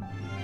Bye.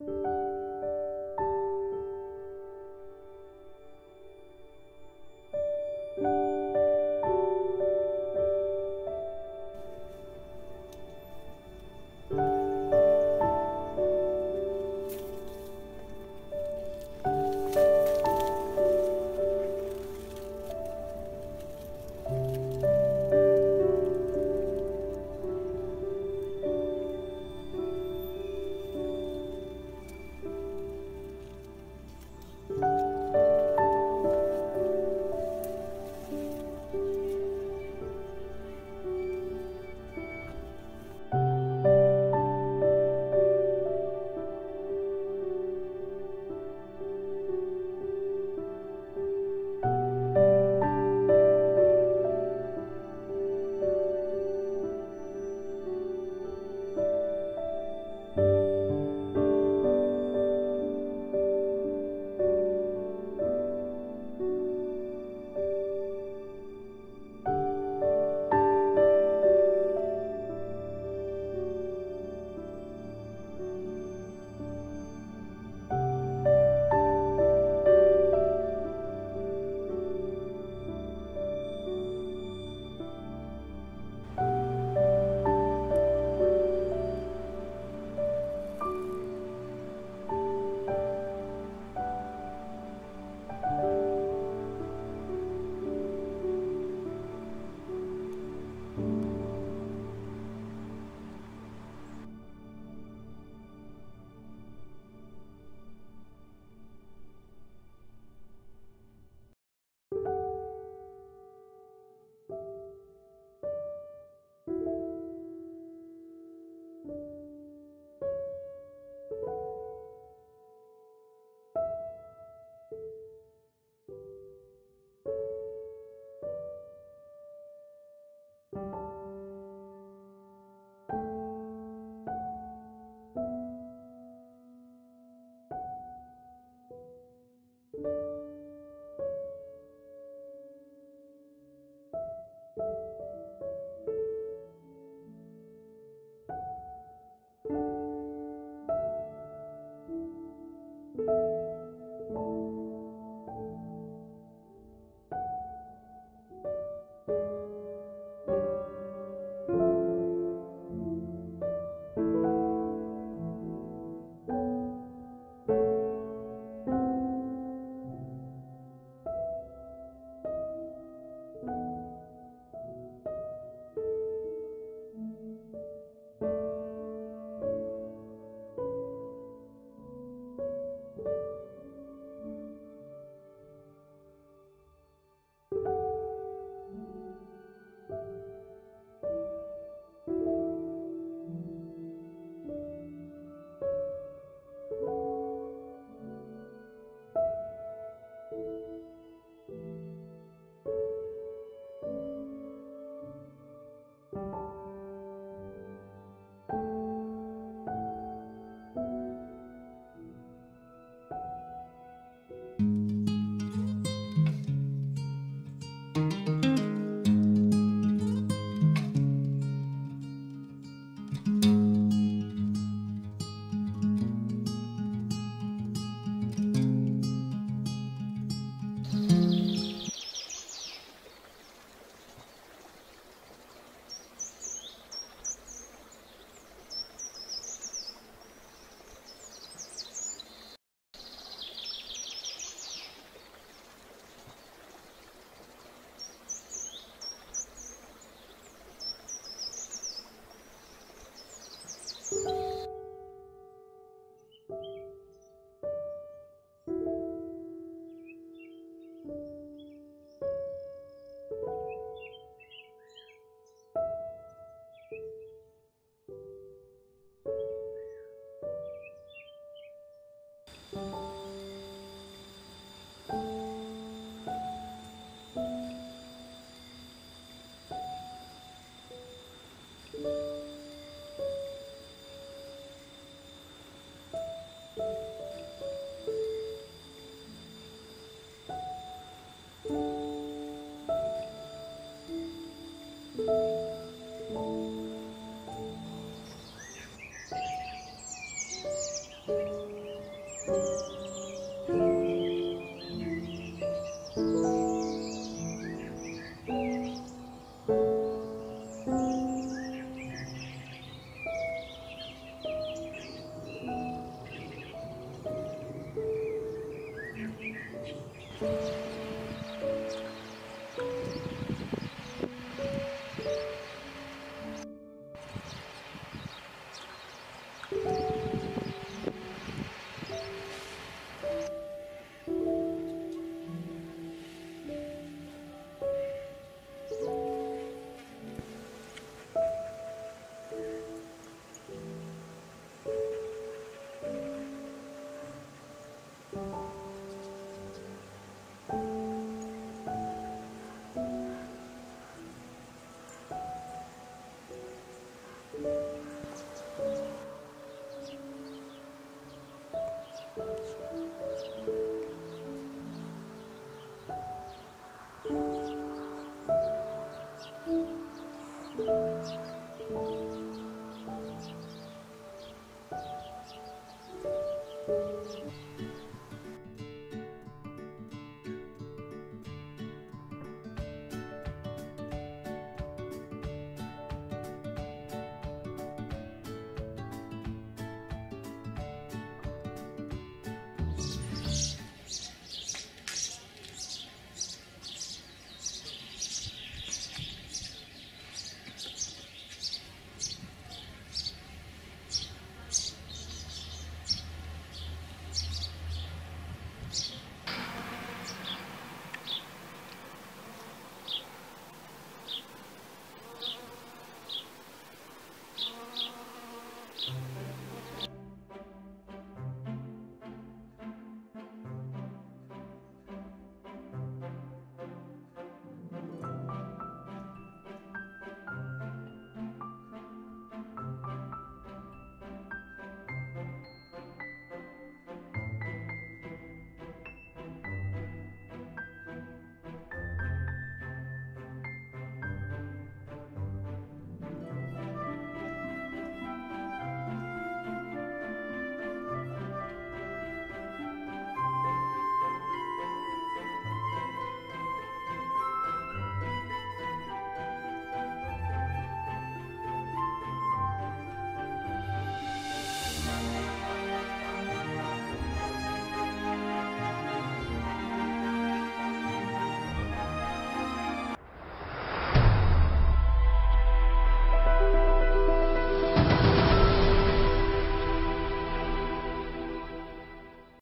you you